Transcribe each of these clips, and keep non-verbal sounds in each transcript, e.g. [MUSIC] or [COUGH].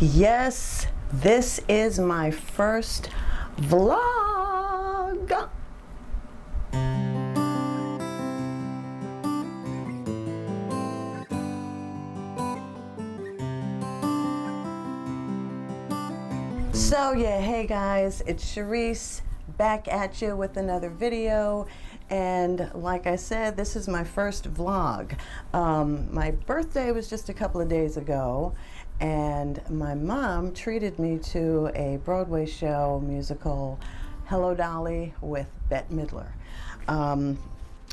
Yes, this is my first vlog. So yeah, hey guys, it's Charisse back at you with another video. And like I said, this is my first vlog. Um, my birthday was just a couple of days ago, and my mom treated me to a Broadway show musical, Hello Dolly, with Bette Midler. Um,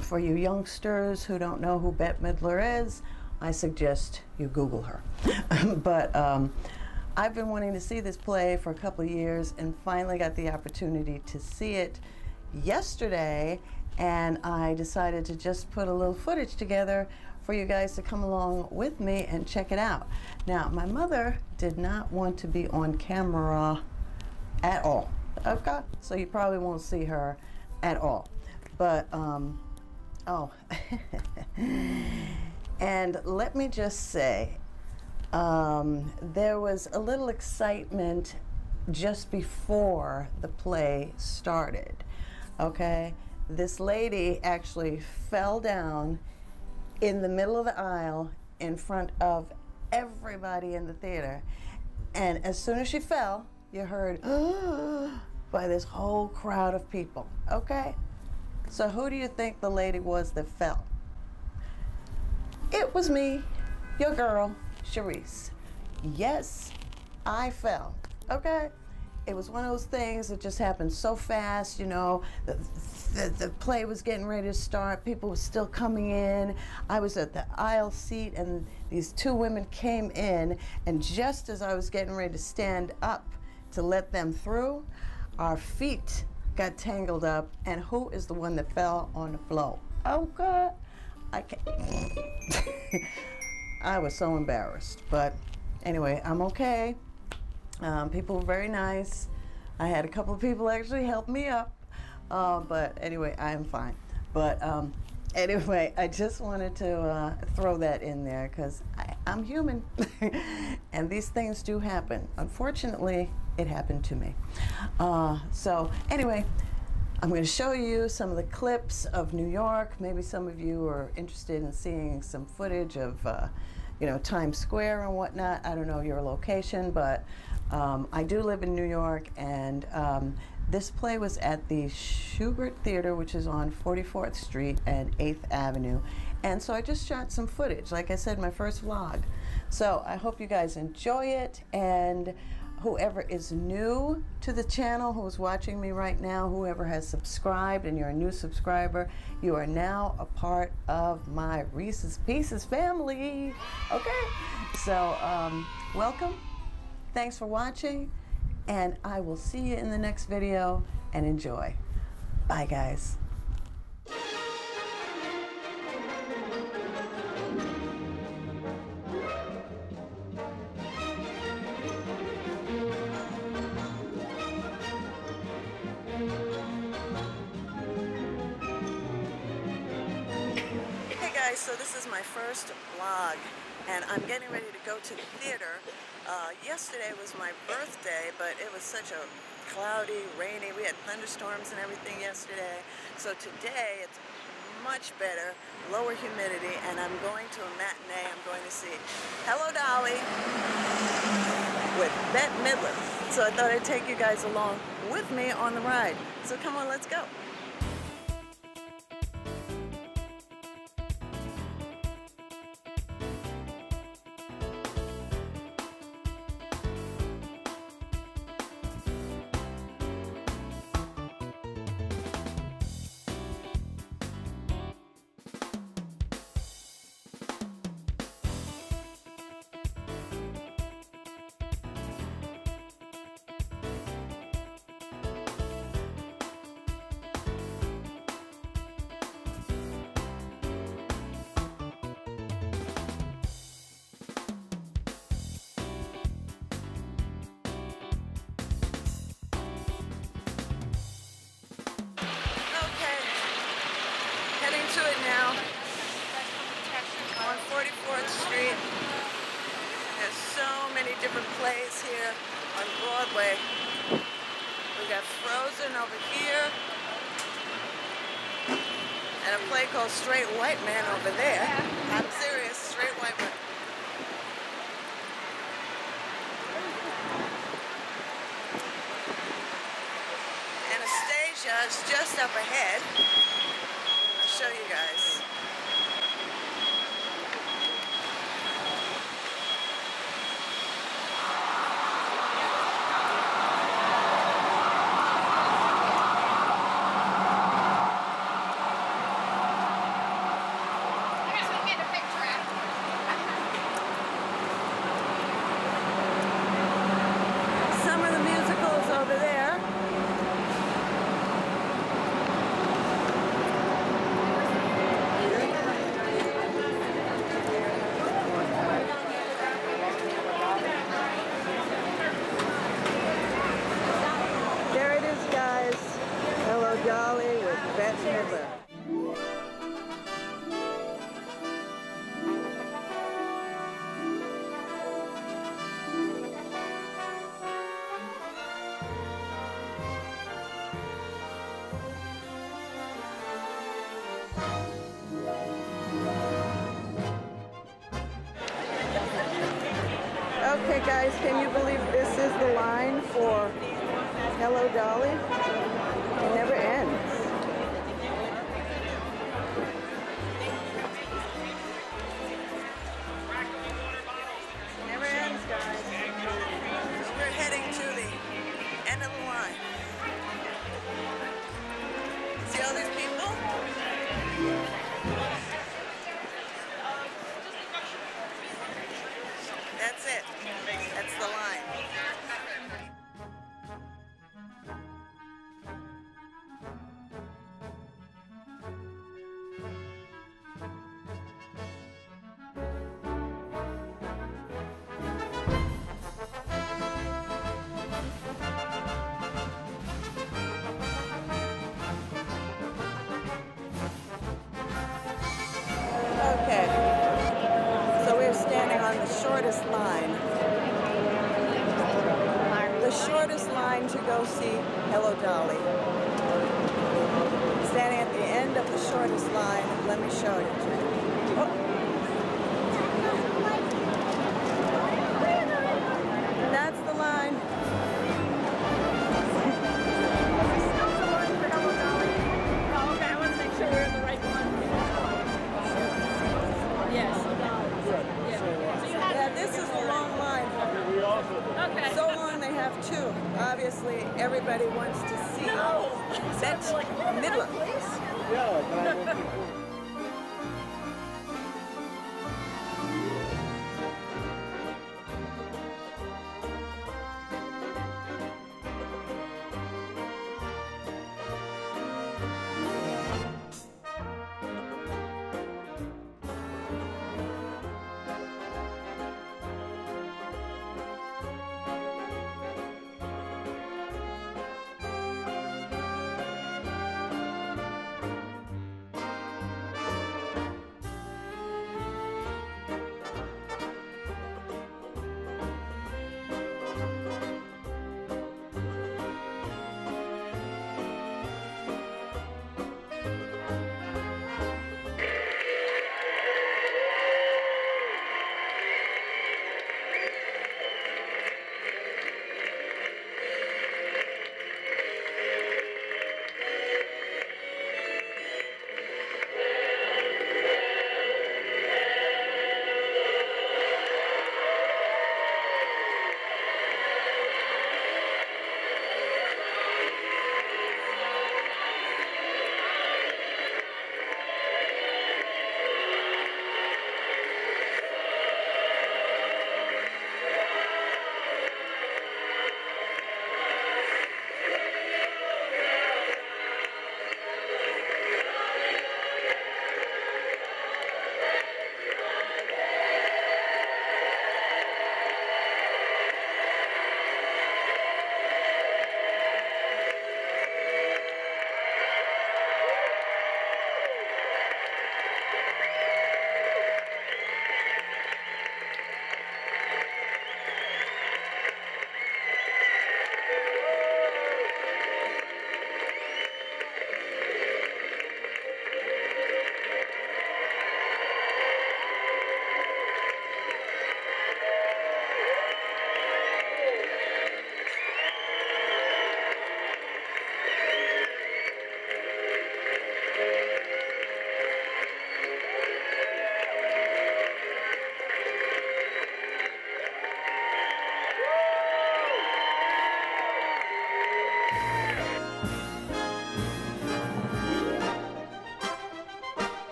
for you youngsters who don't know who Bette Midler is, I suggest you Google her. [LAUGHS] but um, I've been wanting to see this play for a couple of years and finally got the opportunity to see it yesterday and I decided to just put a little footage together for you guys to come along with me and check it out. Now, my mother did not want to be on camera at all. Okay, so you probably won't see her at all. But, um, oh, [LAUGHS] and let me just say, um, there was a little excitement just before the play started. Okay, this lady actually fell down in the middle of the aisle in front of everybody in the theater. And as soon as she fell, you heard [GASPS] by this whole crowd of people. Okay? So who do you think the lady was that fell? It was me, your girl, Charisse. Yes, I fell. Okay? It was one of those things that just happened so fast, you know. The, the, the, play was getting ready to start. People were still coming in. I was at the aisle seat, and these two women came in. And just as I was getting ready to stand up to let them through, our feet got tangled up. And who is the one that fell on the floor? Oh, God. I can't. [LAUGHS] I was so embarrassed. But anyway, I'm okay. Um, people were very nice. I had a couple of people actually help me up. Uh, but anyway, I am fine. But um, [LAUGHS] anyway, I just wanted to uh, throw that in there because I'm human. [LAUGHS] and these things do happen. Unfortunately, it happened to me. Uh, so anyway, I'm going to show you some of the clips of New York. Maybe some of you are interested in seeing some footage of, uh, you know, Times Square and whatnot. I don't know your location, but um, I do live in New York, and um, this play was at the Shubert Theater, which is on 44th Street and 8th Avenue. And so I just shot some footage, like I said, my first vlog. So I hope you guys enjoy it, and whoever is new to the channel, who's watching me right now, whoever has subscribed and you're a new subscriber, you are now a part of my Reese's Pieces family. Okay, so um, welcome Thanks for watching, and I will see you in the next video, and enjoy. Bye, guys. So this is my first vlog and I'm getting ready to go to the theater. Uh, yesterday was my birthday, but it was such a cloudy, rainy, we had thunderstorms and everything yesterday. So today it's much better, lower humidity, and I'm going to a matinee. I'm going to see Hello Dolly with Bette Midler. So I thought I'd take you guys along with me on the ride. So come on, let's go. Different plays here on Broadway. We got Frozen over here. And a play called Straight White Man over there. I'm serious, Straight White Man. Anastasia is just up ahead. I'll show you guys. I guess we can get a picture Some of the musicals over there. There it is, guys. Hello, Dolly Midler. Okay, guys, can you believe this is the line for Hello Dolly? Shortest line. The shortest line to go see Hello Dolly. Standing at the end of the shortest line. Let me show you. Oh. Obviously, everybody wants to see No. [LAUGHS]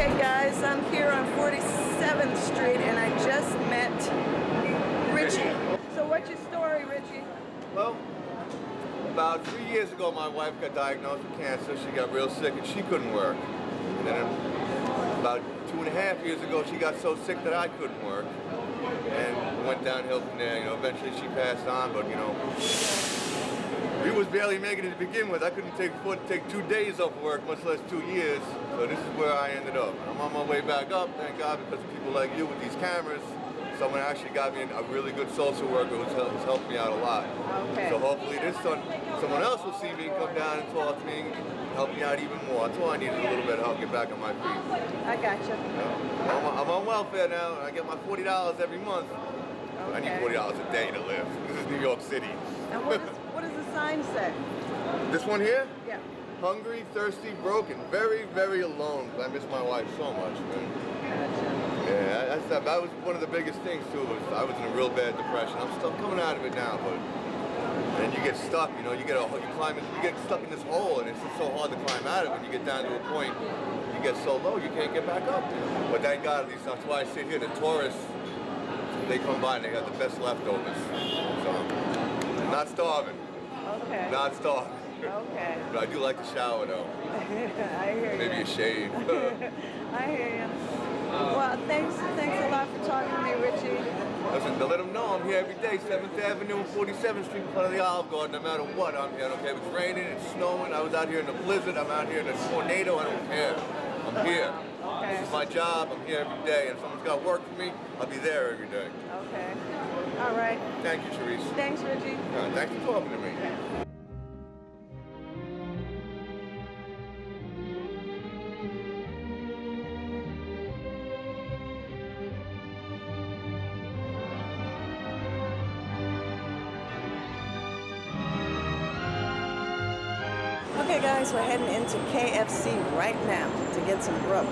Bette Midler. 7th Street and I just met Richie. So what's your story, Richie? Well, about three years ago, my wife got diagnosed with cancer. She got real sick and she couldn't work. And then about two and a half years ago, she got so sick that I couldn't work. And went downhill from there. You know, eventually she passed on, but you know, we was barely making it to begin with. I couldn't take foot, take two days off work, much less two years. So this is where I ended up. I'm on my way back up, thank God, because of people like you with these cameras. Someone actually got me a really good social worker who's, helped, who's helped me out a lot. Okay. So hopefully this son, someone else will see me, come down and talk to me, help me out even more. That's all I needed, a little bit of help get back on my feet. I got you. You? I'm, on- I'm on welfare now, and I get my forty dollars every month. But I need forty dollars a day to live. [LAUGHS] This is New York City. Sign say? this one here, Yeah. hungry, thirsty, broken, very, very alone. I miss my wife so much, man. Gotcha. Yeah, that's that. That was one of the biggest things too. Was I was in a real bad depression. I'm still coming out of it now, but and you get stuck. You know, you get a you climb you get stuck in this hole, and it's just so hard to climb out of it. You get down to a point, you get so low, you can't get back up. But thank God, at least that's why I sit here. The tourists, they come by and they got the best leftovers. So, not starving, Okay. not starving. Okay. But I do like to shower though. [LAUGHS] I hear you. Maybe you. a shave. [LAUGHS] I hear you. Um, well, thanks, thanks a lot for talking to me, Richie. Listen, to let them know I'm here every day, 7th Avenue and 47th Street in front of the Olive Garden. No matter what, I'm here. I don't care if it's raining, it's snowing. I was out here in the blizzard. I'm out here in the tornado. I don't care. I'm here. Okay. This is my job. I'm here every day. And if someone's got work for me, I'll be there every day. Okay. All right. Thank you, Therese. Thanks, Richie. Uh, thanks for talking to me. Okay, guys, we're heading into KFC right now to get some grub.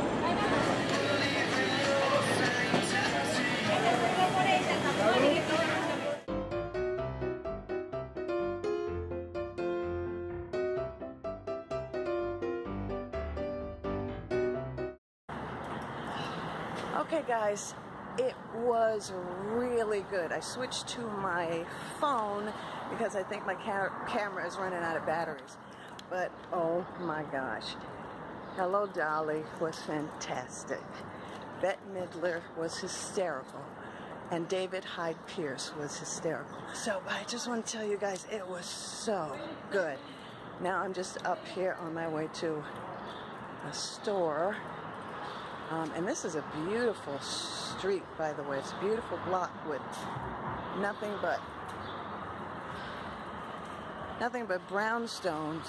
Guys, it was really good. I switched to my phone because I think my ca- camera is running out of batteries. But oh my gosh, Hello Dolly was fantastic. Bette Midler was hysterical. And David Hyde Pierce was hysterical. So I just want to tell you guys, it was so good. Now I'm just up here on my way to a store. Um, and this is a beautiful street, by the way. It's a beautiful block with nothing but nothing but brownstones